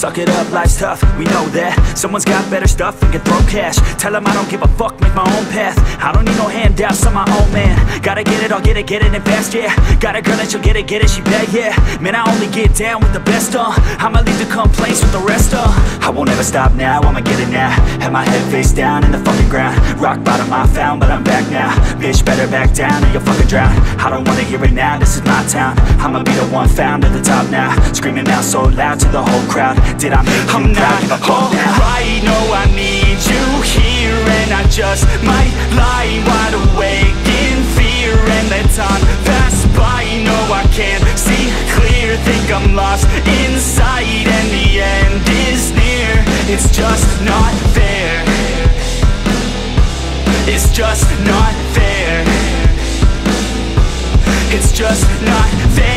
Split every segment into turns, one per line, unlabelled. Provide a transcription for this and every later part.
suck it up, life's tough, we know that. Someone's got better stuff and can throw cash. Tell them I don't give a fuck, make my own path. I don't need no handouts, I'm my own man. Gotta get it, I'll get it, get it and fast, yeah. Got a girl and she'll get it, get it, she bad, yeah. Man, I only get down with the best, uh. I'ma leave the complaints with the rest, uh. I won't ever stop now, I'ma get it now. Have my head face down in the fucking ground. Rock bottom I found, but I'm back now. Bitch, better back down or you'll fucking drown. I don't wanna hear it now, this is my town. I'ma be the one found at the top now. Screaming out so loud to the whole crowd Did I make
I'm not
Give a fuck now
alright, no I need you here And I just might lie wide awake in fear And let time pass by, no I can't see clear. Think I'm lost inside and the end is near. It's just not fair. It's just not fair. It's just not fair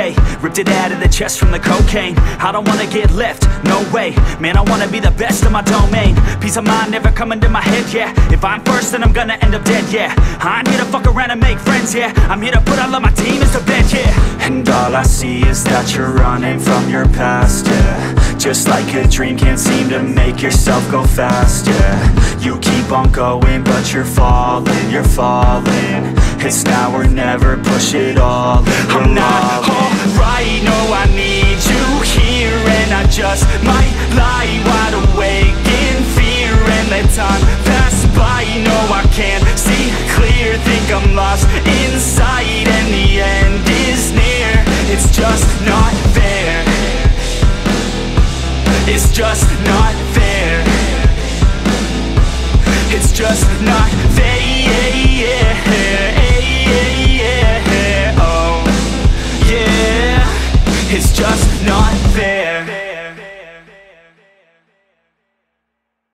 okay. Ripped it out of the chest from the cocaine. I don't wanna get left, no way. Man, I wanna be the best in my domain. Peace of mind never coming to my head, yeah. If I'm first, then I'm gonna end up dead, yeah. I'm here to fuck around and make friends, yeah. I'm here to put all of my team to bed, yeah. And all I see is that you're running from your past, yeah. Just like a dream, can't seem to make yourself go fast, yeah. You keep on going, but you're falling, you're falling It's now or never, push it all
I'm not alright, no I need you here And I just might lie wide awake in fear And let time pass by, no I can't see clear Think I'm lost inside and the end is near. It's just not fair. It's just not fair.